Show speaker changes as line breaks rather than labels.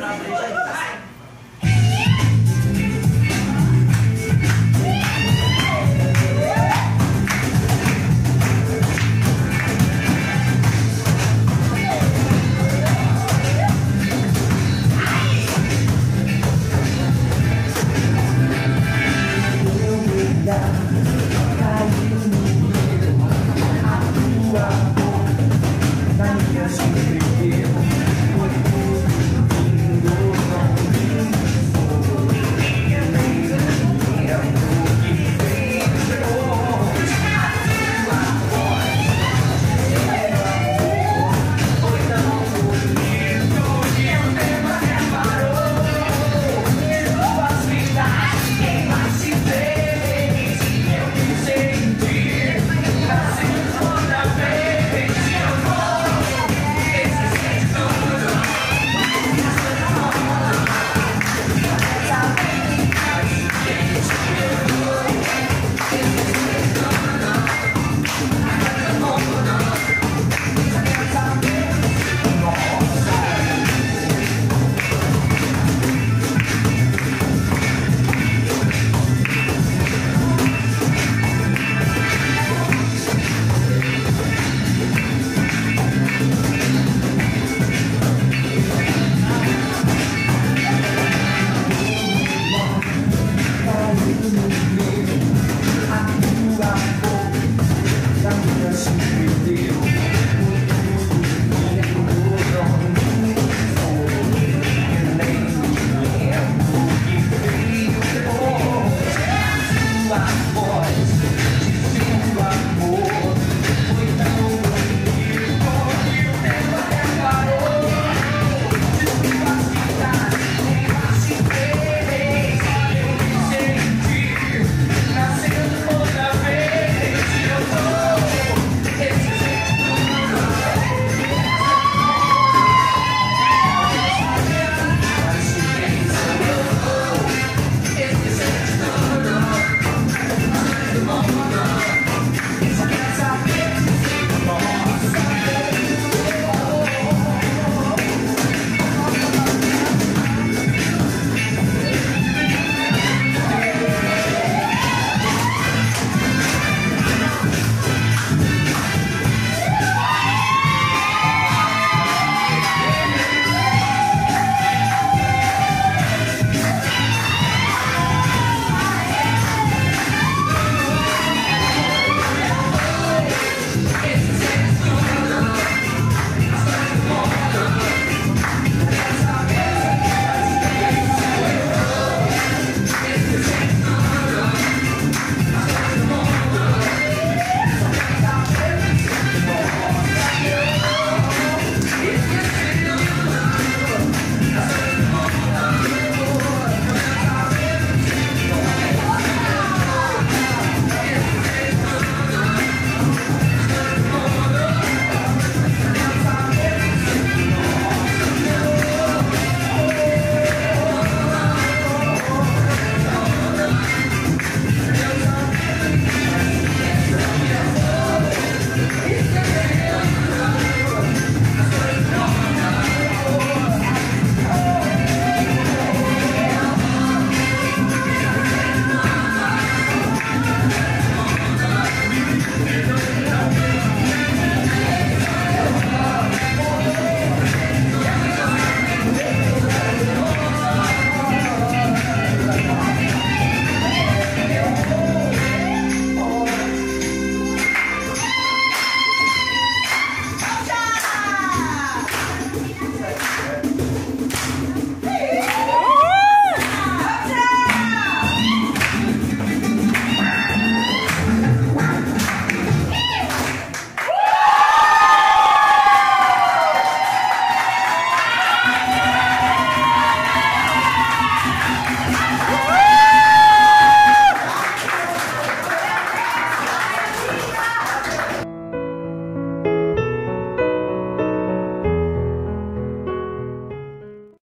Đang